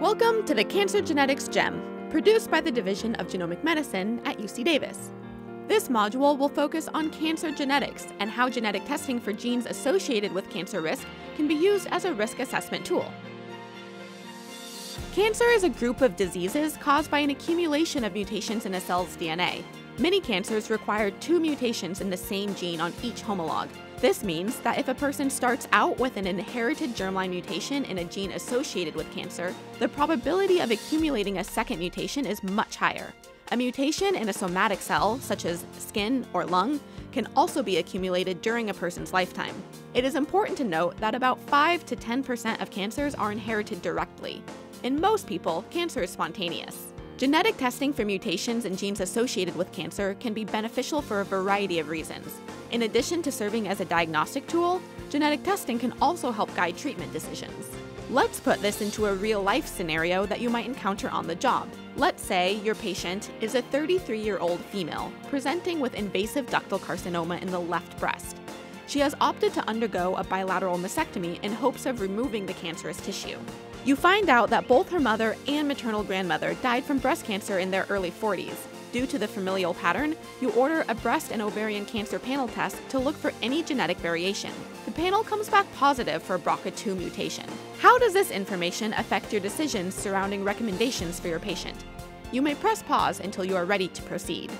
Welcome to the Cancer Genetics Gem, produced by the Division of Genomic Medicine at UC Davis. This module will focus on cancer genetics and how genetic testing for genes associated with cancer risk can be used as a risk assessment tool. Cancer is a group of diseases caused by an accumulation of mutations in a cell's DNA. Many cancers require two mutations in the same gene on each homologue. This means that if a person starts out with an inherited germline mutation in a gene associated with cancer, the probability of accumulating a second mutation is much higher. A mutation in a somatic cell, such as skin or lung, can also be accumulated during a person's lifetime. It is important to note that about 5 to 10% of cancers are inherited directly. In most people, cancer is spontaneous. Genetic testing for mutations in genes associated with cancer can be beneficial for a variety of reasons. In addition to serving as a diagnostic tool, genetic testing can also help guide treatment decisions. Let's put this into a real life scenario that you might encounter on the job. Let's say your patient is a 33 year old female presenting with invasive ductal carcinoma in the left breast. She has opted to undergo a bilateral mastectomy in hopes of removing the cancerous tissue. You find out that both her mother and maternal grandmother died from breast cancer in their early 40s. Due to the familial pattern, you order a breast and ovarian cancer panel test to look for any genetic variation. The panel comes back positive for a BRCA2 mutation. How does this information affect your decisions surrounding recommendations for your patient? You may press pause until you are ready to proceed.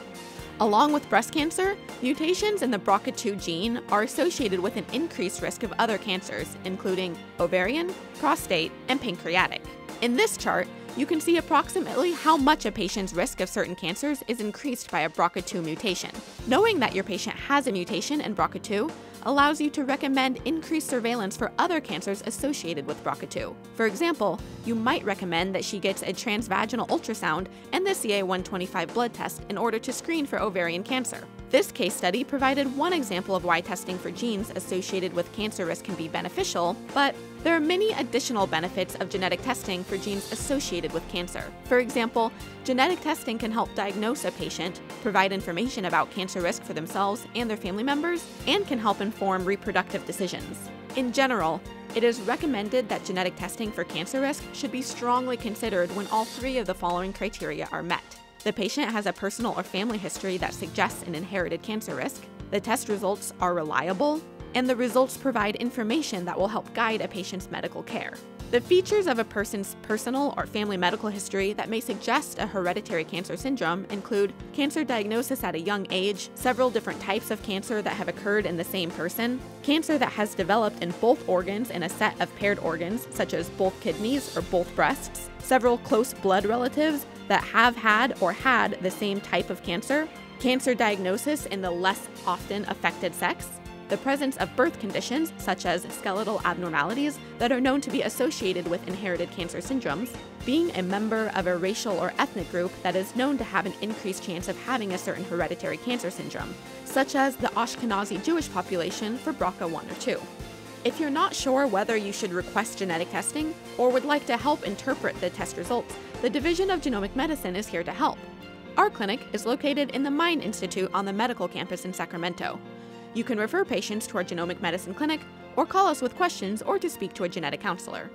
Along with breast cancer, mutations in the BRCA2 gene are associated with an increased risk of other cancers, including ovarian, prostate, and pancreatic. In this chart, you can see approximately how much a patient's risk of certain cancers is increased by a BRCA2 mutation. Knowing that your patient has a mutation in BRCA2 allows you to recommend increased surveillance for other cancers associated with BRCA2. For example, you might recommend that she gets a transvaginal ultrasound and the CA125 blood test in order to screen for ovarian cancer. This case study provided one example of why testing for genes associated with cancer risk can be beneficial, but there are many additional benefits of genetic testing for genes associated with cancer. For example, genetic testing can help diagnose a patient, provide information about cancer risk for themselves and their family members, and can help inform reproductive decisions. In general, it is recommended that genetic testing for cancer risk should be strongly considered when all three of the following criteria are met. The patient has a personal or family history that suggests an inherited cancer risk. The test results are reliable, and the results provide information that will help guide a patient's medical care. The features of a person's personal or family medical history that may suggest a hereditary cancer syndrome include cancer diagnosis at a young age, several different types of cancer that have occurred in the same person, cancer that has developed in both organs in a set of paired organs, such as both kidneys or both breasts, several close blood relatives that have had or had the same type of cancer, cancer diagnosis in the less often affected sex, the presence of birth conditions, such as skeletal abnormalities, that are known to be associated with inherited cancer syndromes, being a member of a racial or ethnic group that is known to have an increased chance of having a certain hereditary cancer syndrome, such as the Ashkenazi Jewish population for BRCA1 or 2. If you're not sure whether you should request genetic testing or would like to help interpret the test results, the Division of Genomic Medicine is here to help. Our clinic is located in the Mind Institute on the medical campus in Sacramento. You can refer patients to our genomic medicine clinic or call us with questions or to speak to a genetic counselor.